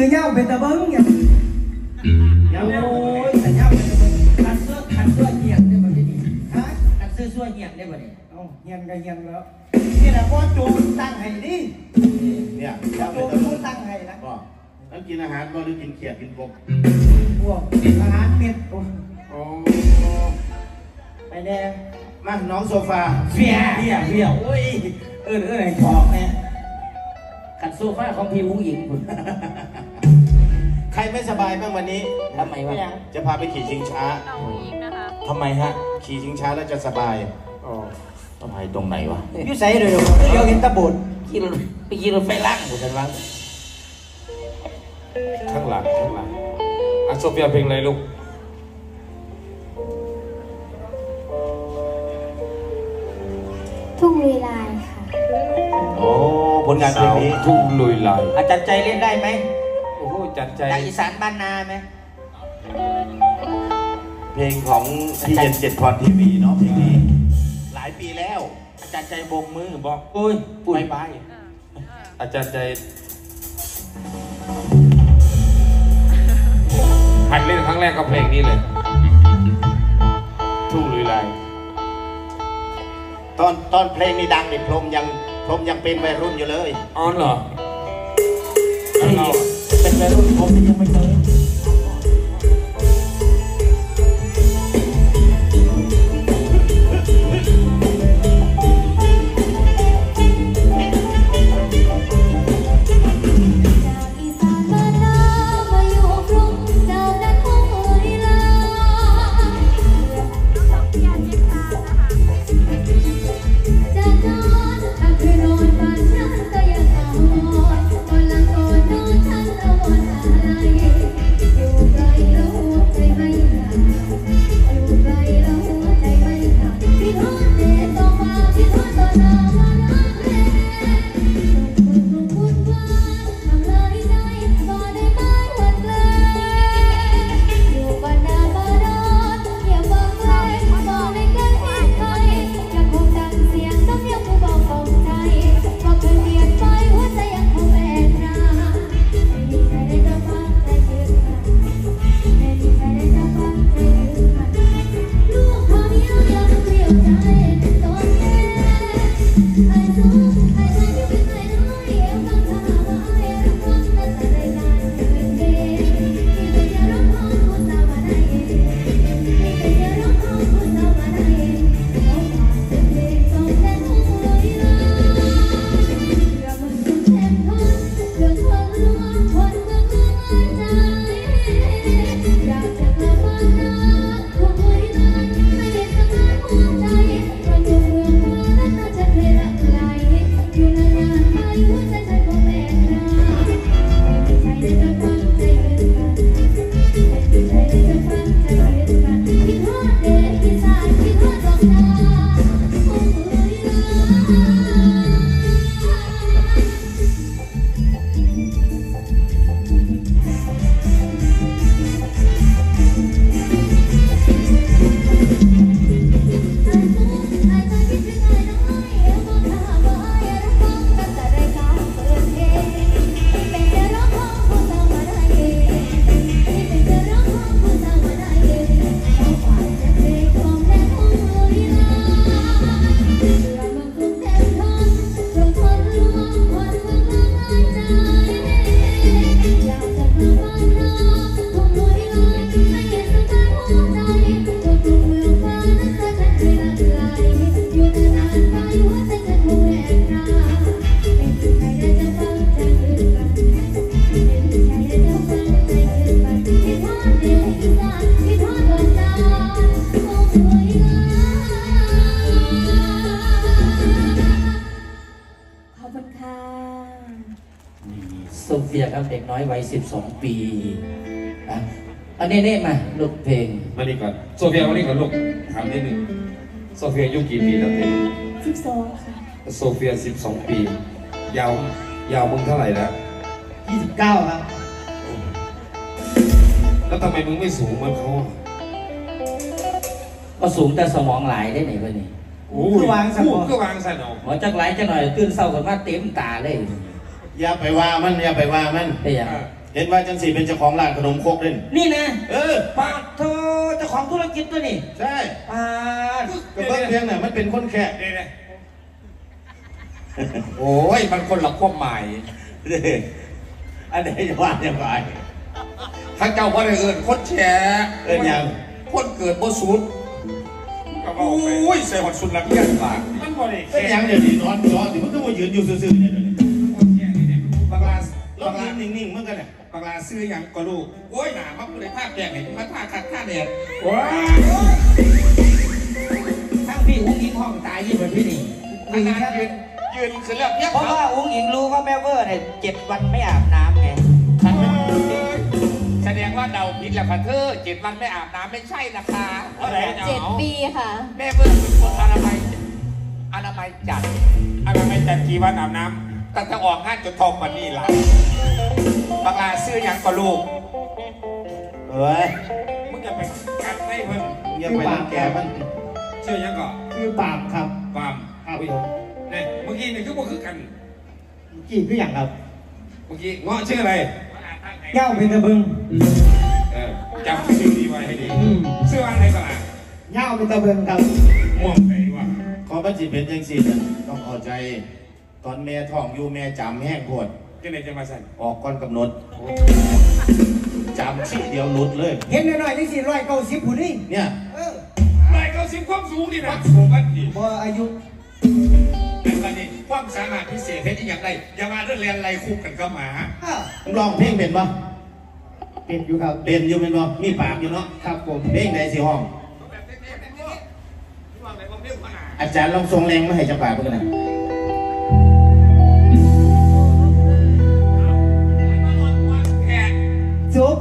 คือเงาเป็นตะเบิ้งอย่างเดี๋ยวโอ้ยแต่เงาเป็นคันเสื้อคันเสื้อเหียงได้บ่ได้ดีฮะคันเสื้อเสื้อเหียงได้บ่ได้เอาเฮียนก็เฮียนแล้วนี่แหละพ่อโจมตั้งให้ดิเนี่ยพ่อเราโจเป็นมตำรวผู้จตั้งให้นะก็แล้วกินอาหารก็หรือกินเขียดกินกบพวกอาหารเม็ดโอ้ยอ๋อไปแน่มาน้องโซฟาเฟียเฟียเฟียโอ้ยเออเออไอ้ทองเนี่ยคันโซฟาของพี่ผู้หญิงคุณใคร ไม่สบายบ้างวันนี้ ทำไมวะจะพาไปขี่ชิงช้า น้องหญิงนะคะ ทำไมฮะ ขี่ชิงช้าแล้วจะสบายอ๋อทำไมตรงไหนวะอยุ่ใส่เลยเดี๋ยวเดี๋ยวเห็นตะบุดขี่รถไปขี่รถไฟล่างหมดกันวะข้างหลังข้างหลังอะโซเฟียเพลงอะไรลูกทุ่งลุยลายค่ะ โอ้ผลงานเพลสางวนี้ ทุ่งลุยลายอาจารย์ใจเล่นได้ไหม โอ้โหจัดใจจากอีสานบ้านนาไหมเพลงของพี่เย็นเจ็ดพรทีวีเนาะเพลงนี้หลายปีแล้ว อาจารย์ใจโบกมือบอกโอ้ยปุ๋ยบายอาจารย์ใจหัดเล่นครั้งแรกก็เพลงนี้เลย ทุ่งลุยลายตอนตอนเพลงนี้ดังนี่พรหมยังพรหมยังเป็นวัยรุ่นอยู่เลยอ๋อเหรอแล้วเรา เป็นวั โซเฟียครับเด็กน้อยวัย12 ปีอะอันนี้เน่มาลูกเพลงมานี่ก่อนโซเฟียมานี่ก่อนลูกถามนิดนึงโซเฟียอายุกี่ปีแล้วเด็กสิบสองค่ะโซเฟีย12ปี ยาวยาวมึงเท่าไหร่แล้ว29ครับ แล้วทำไมมึงไม่สูงเหมือนเขาอะก็สูงแต่สมองหลายได้ไหนวะนี่โอ้ยคือวางซะก่อนก็วางซะเนาะหมอจักหลายจักหน่อยตื่นเศร้ากันมาเต็มตาเลย อย่าไปว่ามันอย่าไปว่ามันได้ยังเเห็นว่าจังสีเป็นเจ้าของร้านขนมครกเล่นนี่นะเออปาดเธอเจ้าของธุรกิจตัวนี่ใช่ปาดก็เพิ่งเพียงน่ะมันเป็นคนแค่เดี๋ยวๆโอ้ยมันคนละความหมายเด้ออันไหนจะว่าอย่างไรถ้าเจ้าพ่อได้เอินคนแฉเอิ้นหยังคนเกิดบ่สุดโอ้ยใส่หอดสุดละเอียดบาทมันบ่ได้ก็แค่ยังเดี๋ยวนี้นอนนอนสิมันก็มายืนอยู่ซื่อๆเนี่ย เราบางยืลานนิ่งๆเหมือนกันเนี่ยบางลาซื้อหยังก็ลูกโอ้ยหนามาผู้ใดภาคแดงเห็นมาท่าคัดท่าแดดว้าทั้งพี่อุ้งอิงห้องตายยี่แบบพี่นี่อันนั้นยืนยืนคือเรื่องเนี้ยเพราะว่าอุ้งอิงรู้ว่าแม่เวอร์เนี่ยเจ็ดวันไม่อาบน้ำไงแสดงว่าเดาผิดแหละพันเธอเจ็ดวันไม่อาบน้ำไม่ใช่นะคะเจ็ดปีค่ะ แม่เบิร์เป็นคนอนามัยอนามัยจัดอนามัยจัดกี่วันอาบน้ำตั้งแต่ออกงานจนทองวันนี้ละ บางลาซื้อหยังก็ลูกเอ้ยมึงจะไปกัดให้เพิ่นอย่าไปรังแกมันชื่อหยังก็คือปากครับฟาร์มครับอุ้ยผมเนี่ยเมื่อกี้นี่คือบ่คือกันกี่คืออย่างครับเมื่อกี้เงาะชื่ออะไรเย้าเป็นตะบึงเออจำชื่อดีไว้ให้ดีชื่อว่าอะไรก็ล่ะเย้าเป็นตะบึงครับม่วงไปว่ะขอบัญชีเป็นจังสีนะต้องเข้าใจ ตอนแม่ท้องอยู่แม่จำแห้งโพด ที่ไหนจะมาสั่นออกก่อนกำหนดจำชื่อเดียวหลุดเลย เห็นหน่อยๆนี่สี่ร้อยเก้าสิบผู้นี่เนี่ย เออไม่เก้าสิบความสูงนี่นะสูงกันดีบ่อายุแต่ตอนนี้ความสามารถพิเศษเฮ็ดที่อย่างไรอย่ามาเรื่องเรียนไรคู่กันกับหมาอ้าวมึงร้องเพลงเป็นปะเป็นอยู่ครับเป็นอยู่เป็นปะมีปากอยู่เนาะครับผมเพลงใดสิห้องอาจารย์ลองทรงแรงมาให้จังปากเพื่อนนะ จบ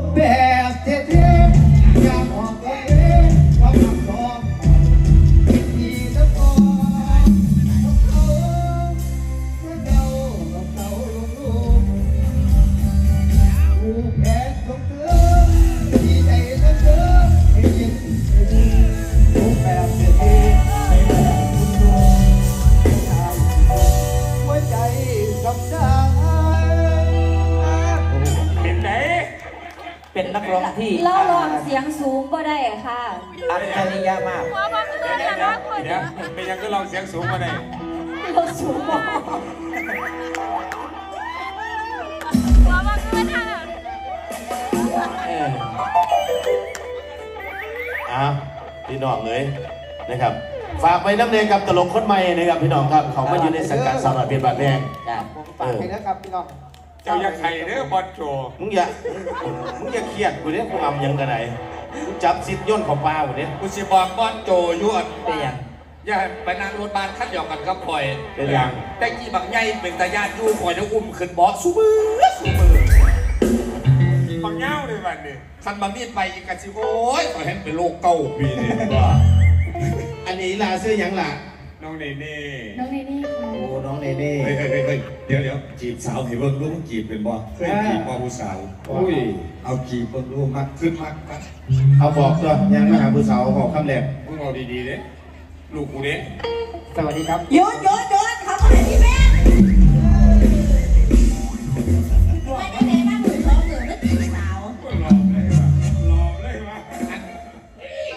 เป็นนักร้องที่เล่าลองเสียงสูงก็ได้ค่ะ อัจฉริยะมากหัวพ่อคืออย่าร้องคนเดี๋ยวเป็นยังก็ลองเสียงสูงมาได้เราสูงบอกหัวพ่อคือทางอะเอออะพี่น้องเลยนะครับ ฝากไปน้ำเนยกับตลกคนใหม่นะครับพี่น้องครับ เขามาอยู่ในสังกัดสาวน้อยเพียรบาดแดงจ้ะฝากให้นะครับพี่น้อง เจ้าอยากไข่เด้อบอลโจมึงอย่ามึงอย่าเครียดกูเนี่ยกูอำยังกันไหนกูจับซิดย่นของปลากูเนี่ยกูสิบอกบอลโจอยู่อันเป็นยังอย่าไปนั่งรถบัสคันเดียวกันกับพลอยเป็นยังแต่กี่บางใหญ่เป็นตาญาติอยู่คอยจะอุ้มขึ้นเบาะสู้มือสู้มือบางเงาเลยวันนี้คันบางนี่ไปอีกกันสิโอ้ยขอเห็นเป็นโลกเก่าปีนี่ว่าอันนี้ลาซื้อหยังล่ะ น้องเนเน่น้องเนเน่ค่ะโอ้น้องเนเน่เฮ้ยเฮ้ยเฮ้ยเฮ้ยเดี๋ยวเดี๋ยวจีบสาวเห็นเบิ่งรู้มึงจีบเป็นบ่เคยจีบบ่ผู้สาวอุ้ยเอาจีบเบิ่งรู้มักขึ้นมักมักเอาบอกตัวยังมาหาผู้สาวบอกคำแรกมึงเอาดีๆเด้ลูกกูเด้สวัสดีครับโยนโยนโยนเขามาที่แม่ไม่ได้แม่มาหมื่นสองหมื่นแล้วตีสาวก็หลอกเลยว่ะหลอกเลยว่ะอัน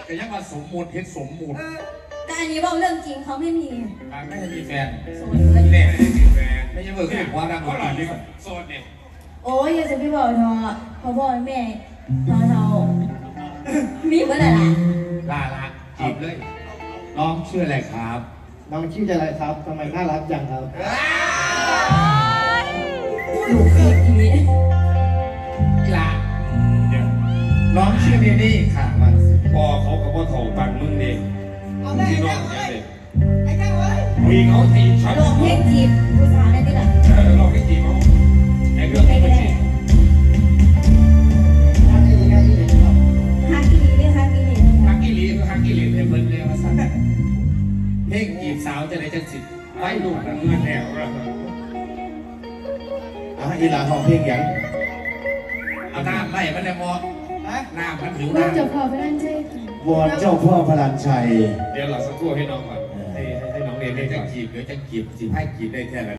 ก็ยังมาสมมุติเฮ็ดสมมุติแต่ อันนี้บอกเรื่องจริงเขาไม่มีอะไม่ให้มีแฟนโสดเลย แน่ไม่ให้มีแฟนไม่ใช่เบอร์ขึ้นว่าดังก็หลอนนี่โซนเนี่ยโอ้ยอย่าจะพี่บอกเธอเขาบอกแม่เธอเธอมีเมื่อไหร่ล่ะลาละจีบเลยน้องชื่ออะไรครับน้องชื่ออะไรครับทำไมน่ารักจังครับ หนูคืออีนี้ลาเดี๋ยวน้องชื่อเนนี่ค่ะมัน จีบผู้สาวได้ที่ไหนเออลองให้จีบเขาไอ้เรื่องไม่จีบฮักกี้นี่ฮักกี้นี่ฮักกิลีฮักกิลีเนี่ยเบิ้ลเลยว่าสั่นเพลงจีบสาวจะไหนจะสิไว้ลูกนะเงินแนวแล้วอะอีหลาห้องเพลงหยังเอาน้ำไล่มันเลยมอน้ำมันผิวลูกน้ำจะพอไปนั่นช่ค่ะวอนเจ้าพ่อพลันชัย เดี๋ยวเราสักครู่ให้น้องก่อน ให้ให้น้องเรียนได้จะจีบหรือจะจีบจีบให้จีบได้แค่ไหน